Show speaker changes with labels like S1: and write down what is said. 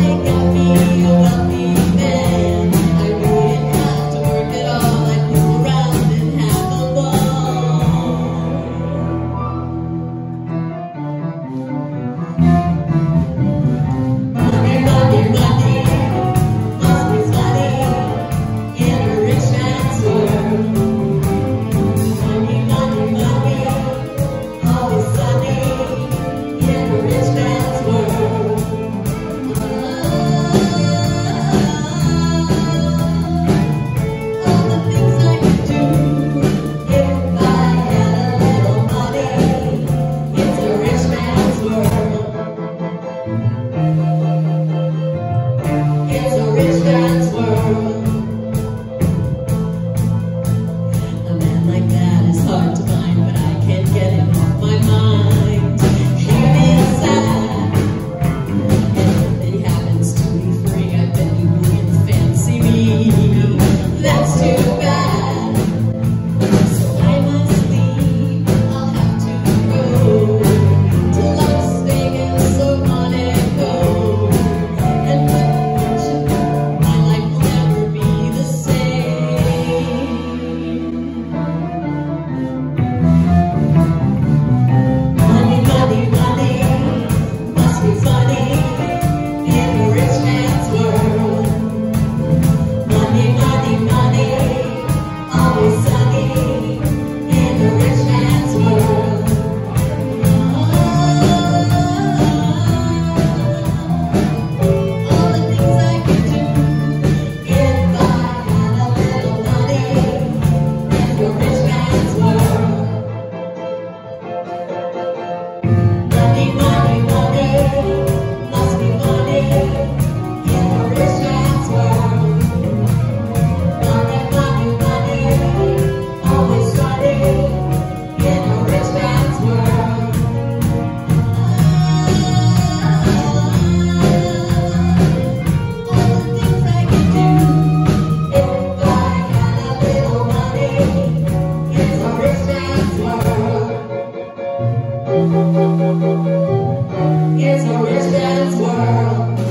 S1: Take me away. It's a rich man's world.